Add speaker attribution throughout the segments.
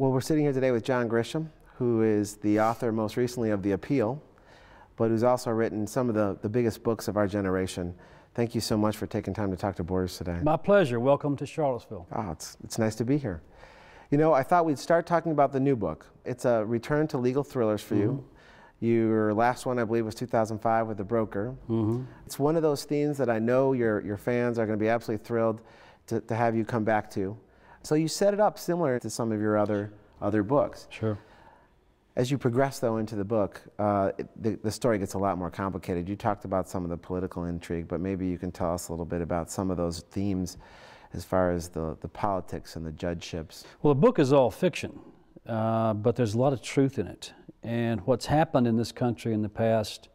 Speaker 1: Well, we're sitting here today with John Grisham, who is the author most recently of The Appeal, but who's also written some of the, the biggest books of our generation. Thank you so much for taking time to talk to Borders today.
Speaker 2: My pleasure. Welcome to Charlottesville.
Speaker 1: Oh, it's, it's nice to be here. You know, I thought we'd start talking about the new book. It's a return to legal thrillers for mm -hmm. you. Mm-hmm. Your last one, I believe, was 2005 with The Broker. Mm -hmm. It's one of those themes that I know your, your fans are going to be absolutely thrilled to, to have you come back to. So you set it up similar to some of your other, other books.
Speaker 2: Sure.
Speaker 1: As you progress, though, into the book, uh, it, the, the, story gets a lot more complicated. You talked about some of the political intrigue, but maybe you can tell us a little bit about some of those themes as far as the, the politics and the judgeships.
Speaker 2: Well, the book is all fiction, uh, but there's a lot of truth in it. And what's happened in this country in the past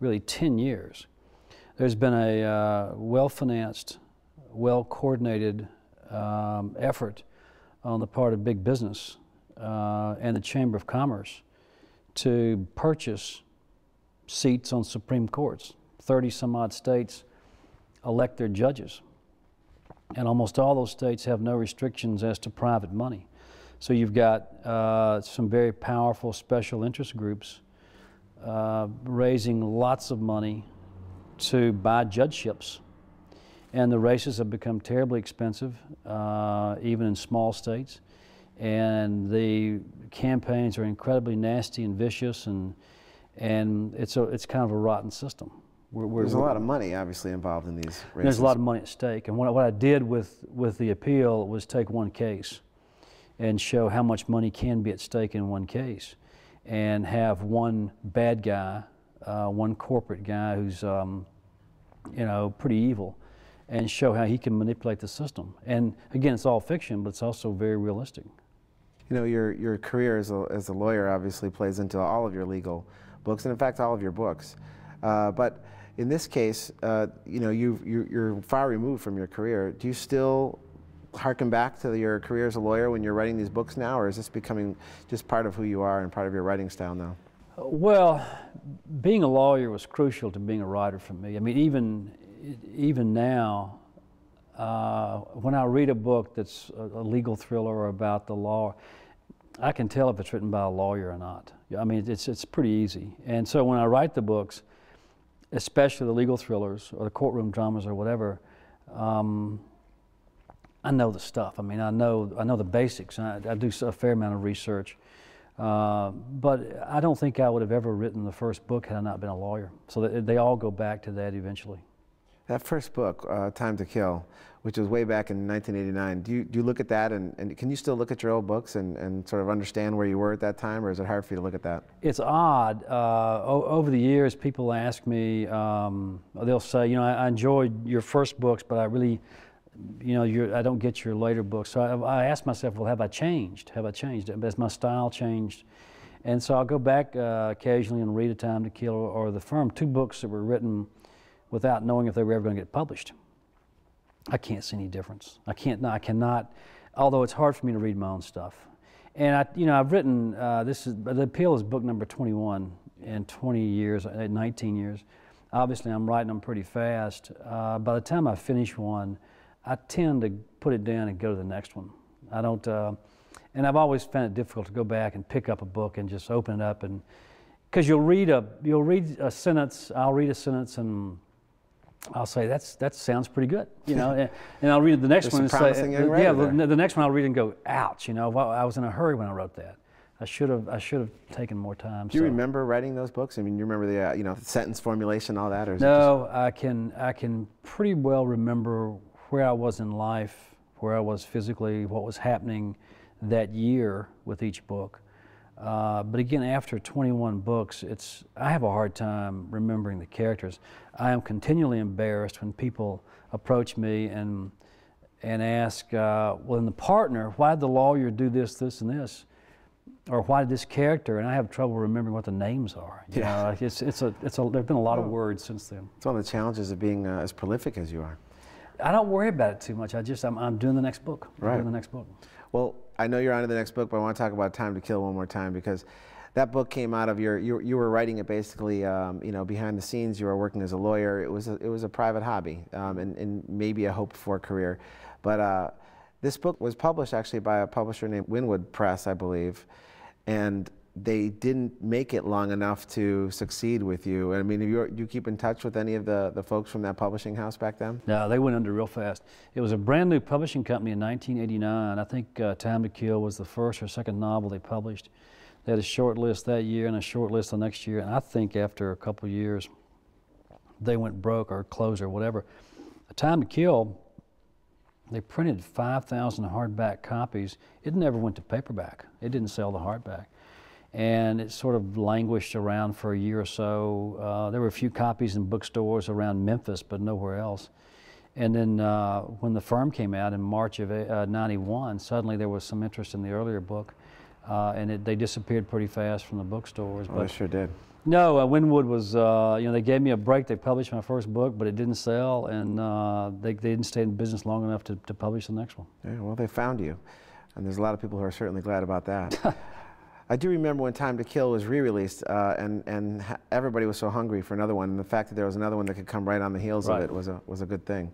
Speaker 2: really 10 years, there's been a uh, well financed, well coordinated um, effort on the part of big business uh, and the Chamber of Commerce to purchase seats on Supreme Courts. 30 some odd states elect their judges. And almost all those states have no restrictions as to private money. So you've got uh, some very powerful special interest groups uh, raising lots of money to buy judgeships. And the races have become terribly expensive, uh, even in small states and the campaigns are incredibly nasty and vicious, and and it's a it's kind of a rotten system.
Speaker 1: We're, we're, there's a lot of money obviously involved in these races.
Speaker 2: There's a lot of money at stake, and what, what I did with with the appeal was take one case, and show how much money can be at stake in one case, and have one bad guy, uh, one corporate guy who's um, you know pretty evil and show how he can manipulate the system. And again, it's all fiction, but it's also very realistic
Speaker 1: you know, your, your career as a, as a lawyer obviously plays into all of your legal books, and in fact, all of your books. Uh, but in this case, uh, you know, you, you, you're far removed from your career. Do you still harken back to your career as a lawyer when you're writing these books now, or is this becoming just part of who you are and part of your writing style now?
Speaker 2: Well, being a lawyer was crucial to being a writer for me. I mean, even even now, uh, when I read a book that's a, legal thriller about the law, I can tell if it's written by a lawyer or not. I mean, it's, it's pretty easy. And so when I write the books, especially the legal thrillers or the courtroom dramas or whatever, um, I know the stuff. I mean, I know, I know the basics. I, I do a fair amount of research. Uh, but I don't think I would have ever written the first book had I not been a lawyer. So they all go back to that eventually.
Speaker 1: That first book, uh, Time to Kill, which was way back in 1989, do you, do you look at that and, and can you still look at your old books and, and sort of understand where you were at that time, or is it hard for you to look at that?
Speaker 2: It's odd. Uh, over the years, people ask me, um, they'll say, you know, I, I, enjoyed your first books, but I really, you know, I don't get your later books. So I, I ask myself, well, have I changed? Have I changed? Has my style changed? And so I'll go back uh, occasionally and read A Time to Kill or, or The Firm, two books that were written without knowing if they were ever going to get published. I can't see any difference. I can't. I cannot. Although it's hard for me to read my own stuff, and I, you know, I've written. Uh, this is the appeal is book number 21 in 20 years, uh, 19 years. Obviously, I'm writing them pretty fast. Uh, by the time I finish one, I tend to put it down and go to the next one. I don't. Uh, and I've always found it difficult to go back and pick up a book and just open it up and because you'll read a you'll read a sentence. I'll read a sentence and I'll say that's that sounds pretty good, you know, and, and, I'll read the next
Speaker 1: There's
Speaker 2: one
Speaker 1: and say,
Speaker 2: yeah, the, the, next one I'll read and go, ouch, you know, well, I was in a hurry when I wrote that. I should have I should have taken more time.
Speaker 1: Do you so. remember writing those books? I mean, you remember the uh, you know sentence formulation, all that, or
Speaker 2: no? Just... I can I can pretty well remember where I was in life, where I was physically, what was happening that year with each book. Uh, but again, after 21 books, it's I have a hard time remembering the characters. I am continually embarrassed when people approach me and and ask, uh, well, in the partner, why did the lawyer do this, this, and this? Or why did this character? And I have trouble remembering what the names are. You yeah. Know, it's, it's a, it's a, There've been a lot of words since then.
Speaker 1: It's one of the challenges of being uh, as prolific as you are.
Speaker 2: I don't worry about it too much. I just, I'm, I'm doing the next book. I'm
Speaker 1: right.
Speaker 2: doing the next book.
Speaker 1: Well, I know you're on to the next book, but I want to talk about Time to Kill one more time because that book came out of your you, you were writing it basically um, you know behind the scenes. You were working as a lawyer. It was a, it was a private hobby um, and, and maybe a hoped for career. But uh, This book was published actually by a publisher named Wynwood Press, I believe, and they didn't make it long enough to succeed with you. I mean, do you keep in touch with any of the, the folks from that publishing house back then?
Speaker 2: No, they went under real fast. It was a brand new publishing company in 1989. I think uh, Time to Kill was the first or second novel they published. They had a short list that year and a short list the next year. And I think after a couple years, they went broke or closed or whatever. Time to Kill, they printed 5,000 hardback copies. It never went to paperback. It didn't sell the hardback and it sort of languished around for a year or so. Uh, there were a few copies in bookstores around Memphis, but nowhere else. And then uh, when the firm came out in March of uh, 91, suddenly there was some interest in the earlier book, uh, and it, they disappeared pretty fast from the bookstores.
Speaker 1: Oh, but sure did.
Speaker 2: No, uh, Wynwood was, uh, you know, they gave me a break. They published my first book, but it didn't sell, and they, they didn't stay in business long enough to, to publish the next one.
Speaker 1: Yeah, well, they found you, and there's a lot of people who are certainly glad about that. I do remember when Time to Kill was re-released, uh, and and everybody was so hungry for another one. And the fact that there was another one that could come right on the heels right. of it was a was a good thing.